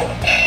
you.